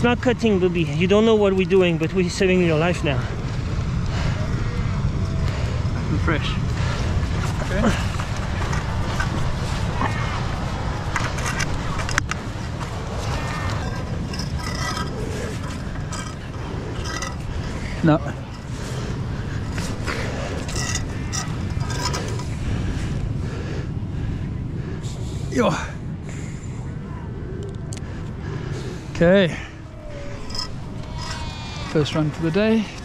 It's not cutting, Booby. You don't know what we're doing, but we're saving your life now. I'm fresh. Okay. No. Yo. Okay. First run for the day.